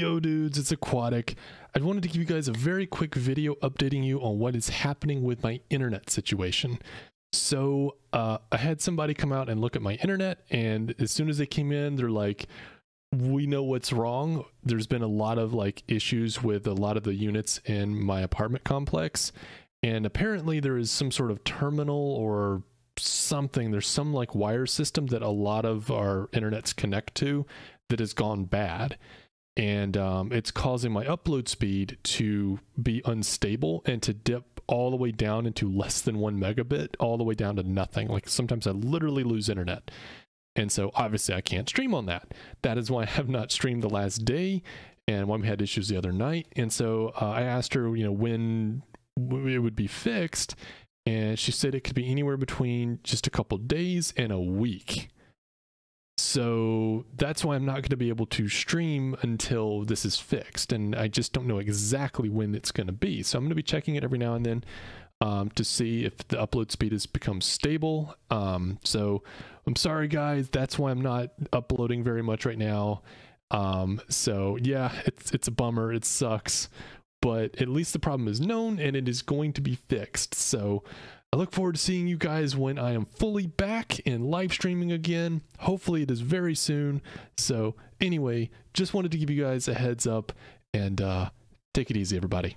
Yo, dudes, it's Acquatic. I wanted to give you guys a very quick video updating you on what is happening with my internet situation. So, uh, I had somebody come out and look at my internet, and as soon as they came in, they're like, we know what's wrong. There's been a lot of like issues with a lot of the units in my apartment complex. And apparently, there is some sort of terminal or something. There's some like wire system that a lot of our internets connect to that has gone bad and um, it's causing my upload speed to be unstable and to dip all the way down into less than one megabit, all the way down to nothing. Like sometimes I literally lose internet. And so obviously I can't stream on that. That is why I have not streamed the last day and why we had issues the other night. And so uh, I asked her, you know, when it would be fixed. And she said it could be anywhere between just a couple days and a week. So that's why I'm not going to be able to stream until this is fixed. And I just don't know exactly when it's going to be. So I'm going to be checking it every now and then um, to see if the upload speed has become stable. Um, so I'm sorry, guys. That's why I'm not uploading very much right now. Um, so yeah, it's, it's a bummer. It sucks. But at least the problem is known and it is going to be fixed. So I look forward to seeing you guys when I am fully back and live streaming again. Hopefully, it is very soon. So, anyway, just wanted to give you guys a heads up and uh, take it easy, everybody.